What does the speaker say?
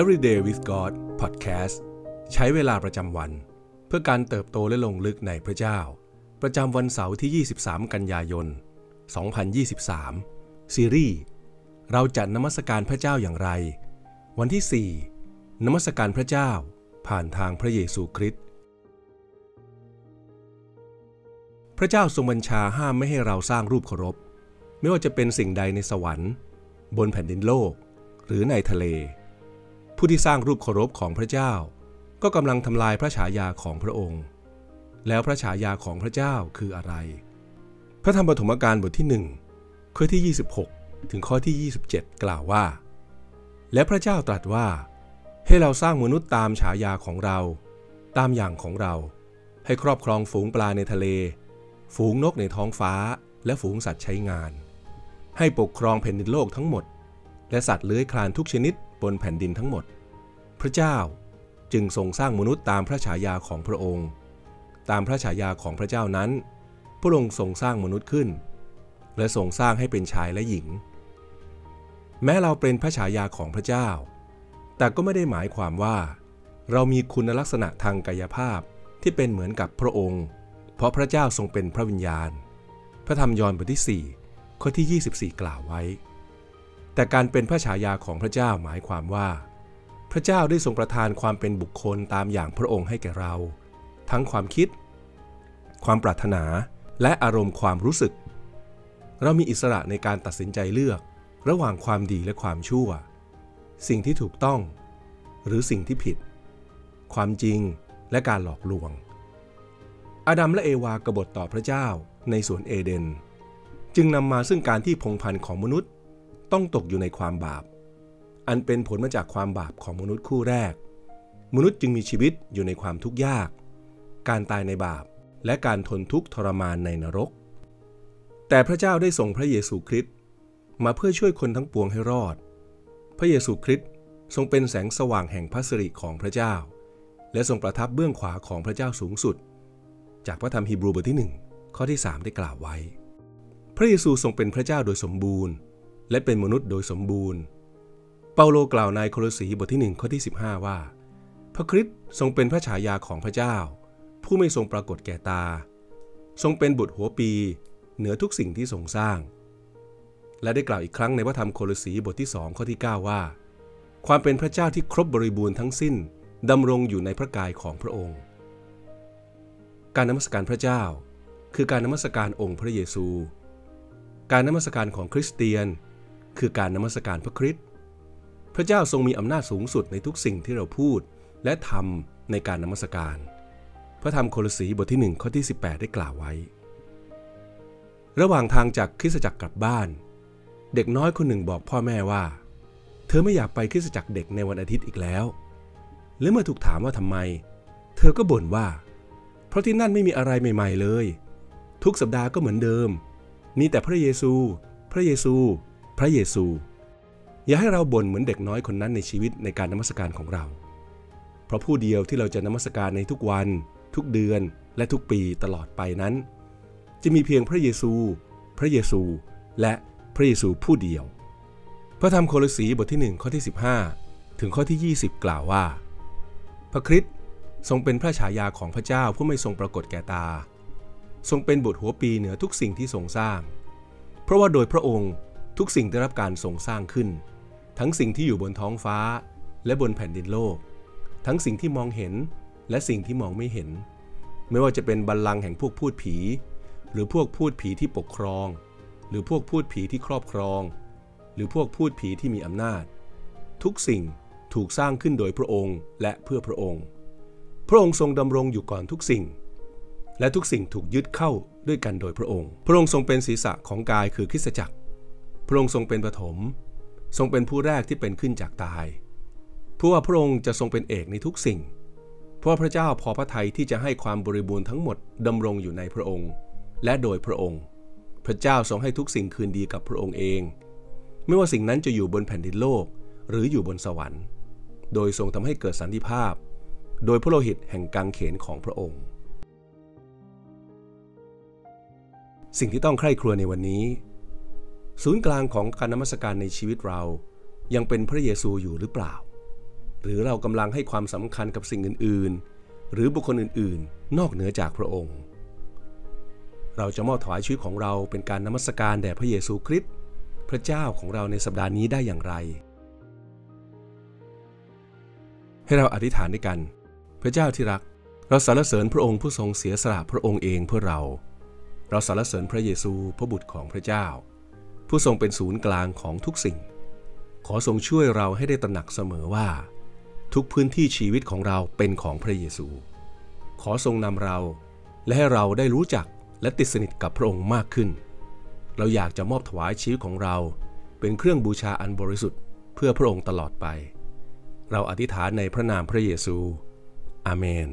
Everyday with God Podcast ใช้เวลาประจำวัน เพื่อการเติบโตและลงลึกในพระเจ้า ประจำวันเสาร์ที่ 23 กันยายน 2023 ซีรีส์ เราจัดนมัสการพระเจ้าอย่างไร วันที่ 4 นมัสการพระเจ้า ผ่านทางพระเยซูคริสต์พระเจ้าทรงบัญชาห้ามไม่ให้เราสร้างรูปเคารพ ไม่ว่าจะเป็นสิ่งใดในสวรรค์ บนแผ่นดินโลก หรือในทะเล ผู้ที่สร้างรูปเคารพของพระเจ้า ก็กำลังทำลายพระฉายาของพระองค์ แล้วพระฉายาของพระเจ้าคืออะไร พระธรรมปฐมกาลบทที่1ข้อที่ 26 ถึงข้อที่ 27 กล่าวว่า และพระเจ้าตรัสว่า ให้เราสร้างมนุษย์ตามฉายาของเรา ตามอย่างของเรา ให้ครอบครองฝูงปลาในทะเล ฝูงนกในท้องฟ้า และฝูงสัตว์ใช้งาน ให้ปกครองแผ่นดินโลกทั้งหมด และสัตว์เลื้อยคลานทุกชนิด บนแผ่นดินทั้งหมด พระเจ้าจึงทรงสร้างมนุษย์ตามพระฉายาของพระองค์ ตามพระฉายาของพระเจ้านั้น พระองค์ทรงสร้างมนุษย์ขึ้น และทรงสร้างให้เป็นชายและหญิง แม้เราเป็นพระฉายาของพระเจ้า แต่ก็ไม่ได้หมายความว่า เรามีคุณลักษณะทางกายภาพที่เป็นเหมือนกับพระองค์ เพราะพระเจ้าทรงเป็นพระวิญญาณ พระธรรมยอห์นบทที่ 4 ข้อที่ 24 กล่าวไว้ แต่การเป็นพระฉายาของพระเจ้าหมายความว่า พระเจ้าได้ทรงประทานความเป็นบุคคลตามอย่างพระองค์ให้แก่เรา ทั้งความคิด ความปรารถนา และอารมณ์ความรู้สึก เรามีอิสระในการตัดสินใจเลือก ระหว่างความดีและความชั่ว สิ่งที่ถูกต้อง หรือสิ่งที่ผิด ความจริงและการหลอกลวง อาดัมและเอวากบฏต่อพระเจ้าในสวนเอเดน จึงนำมาซึ่งการที่พงพันธ์ของมนุษย์ ต้องตกอยู่ในความบาป อันเป็นผลมาจากความบาปของมนุษย์คู่แรก มนุษย์จึงมีชีวิตอยู่ในความทุกข์ยาก การตายในบาป และการทนทุกข์ทรมานในนรก แต่พระเจ้าได้ส่งพระเยซูคริสต์มาเพื่อช่วยคนทั้งปวงให้รอด พระเยซูคริสต์ทรงเป็นแสงสว่างแห่งพระสิริของพระเจ้า และทรงประทับเบื้องขวาของพระเจ้าสูงสุด จากพระธรรมฮีบรูบทที่ 1 ข้อที่ 3 ได้กล่าวไว้ พระเยซูทรงเป็นพระเจ้าโดยสมบูรณ์ และเป็นมนุษย์โดยสมบูรณ์ เปาโลกล่าวในโคลสีบทที่ 1 ข้อที่ 15 ว่า พระคริสต์ทรงเป็นพระฉายาของพระเจ้า ผู้ไม่ทรงปรากฏแก่ตา ทรงเป็นบุตรหัวปี เหนือทุกสิ่งที่ทรงสร้าง และได้กล่าวอีกครั้งในพระธรรมโคลสีบทที่ 2 ข้อที่ 9 ว่า ความเป็นพระเจ้าที่ครบบริบูรณ์ทั้งสิ้นดำรงอยู่ในพระกายของพระองค์ การนมัสการพระเจ้า คือการนมัสการองค์พระเยซู การนมัสการของคริสเตียน คือการนมัสการพระคริสต์พระเจ้าทรงมีอำนาจสูงสุดในทุกสิ่งที่เราพูด และทำในการนมัสการ พระธรรมโคลสีบทที่ 1 ข้อที่ 18 ได้กล่าวไว้ ระหว่างทางจากคริสตจักรกลับบ้าน เด็กน้อยคนหนึ่งบอกพ่อแม่ว่า เธอไม่อยากไปคริสตจักรเด็กในวันอาทิตย์อีกแล้ว และเมื่อถูกถามว่าทำไม เธอก็บ่นว่า เพราะที่นั่นไม่มีอะไรใหม่ ๆ เลย ทุกสัปดาห์ก็เหมือนเดิมมีแต่พระเยซู พระเยซู พระเยซู อย่าให้เราบ่นเหมือนเด็กน้อยคนนั้นในชีวิตในการนมัสการของเรา เพราะผู้เดียวที่เราจะนมัสการในทุกวัน ทุกเดือนและทุกปีตลอดไปนั้น จะมีเพียงพระเยซู พระเยซู และพระเยซูผู้เดียว พระธรรมโคลสีบทที่ 1 ข้อที่ 15 ถึงข้อที่ 20 กล่าวว่า พระคริสต์ทรงเป็นพระฉายาของพระเจ้าผู้ไม่ทรงปรากฏแก่ตา ทรงเป็นบุตรหัวปีเหนือทุกสิ่งที่ทรงสร้าง เพราะว่าโดยพระองค์ ทุกสิ่งได้รับการทรงสร้างขึ้น ทั้งสิ่งที่อยู่บนท้องฟ้า และบนแผ่นดินโลก ทั้งสิ่งที่มองเห็น และสิ่งที่มองไม่เห็น ไม่ว่าจะเป็นบัลลังก์แห่งพวกพูดผี หรือพวกพูดผีที่ปกครอง หรือพวกพูดผีที่ครอบครอง หรือพวกพูดผีที่มีอำนาจ ทุกสิ่งถูกสร้างขึ้นโดยพระองค์และเพื่อพระองค์ พระองค์ทรงดำรงอยู่ก่อนทุกสิ่ง และทุกสิ่งถูกยึดเข้าด้วยกันโดยพระองค์ พระองค์ทรงเป็นศีรษะของกายคือคริสตจักร พระองค์ทรงเป็นปฐมทรงเป็นผู้แรกที่เป็นขึ้นจากตายเพราะว่าพระองค์จะทรงเป็นเอกในทุกสิ่ง เพราะพระเจ้าพอพระทัยที่จะให้ความบริบูรณ์ทั้งหมดดำรงอยู่ในพระองค์ และโดยพระองค์ พระเจ้าทรงให้ทุกสิ่งคืนดีกับพระองค์เอง ไม่ว่าสิ่งนั้นจะอยู่บนแผ่นดินโลกหรืออยู่บนสวรรค์ โดยทรงทำให้เกิดสันติภาพ โดยพระโลหิตแห่งกังเขนของพระองค์ สิ่งที่ต้องใคร่ครวญในวันนี้ ศูนย์กลางของการนมัสการในชีวิตเรา ยังเป็นพระเยซูอยู่หรือเปล่า หรือเรากำลังให้ความสำคัญกับสิ่งอื่น ๆ หรือบุคคลอื่น ๆ นอกเหนือจากพระองค์ เราจะมอบถวายชีวิตของเราเป็นการนมัสการแด่พระเยซูคริสต์พระเจ้าของเราในสัปดาห์นี้ได้อย่างไร ให้เราอธิษฐานด้วยกัน พระเจ้าที่รัก เราสรรเสริญพระองค์ผู้ทรงเสียสละพระองค์เองเพื่อเรา เราสรรเสริญพระเยซูพระบุตรของพระเจ้า ผู้ทรงเป็นศูนย์กลางของทุกสิ่ง ขอทรงช่วยเราให้ได้ตระหนักเสมอว่า ทุกพื้นที่ชีวิตของเราเป็นของพระเยซู ขอทรงนำเรา และให้เราได้รู้จักและติดสนิทกับพระองค์มากขึ้น เราอยากจะมอบถวายชีวิตของเรา เป็นเครื่องบูชาอันบริสุทธิ์เพื่อพระองค์ตลอดไป เราอธิษฐานในพระนามพระเยซู อาเมน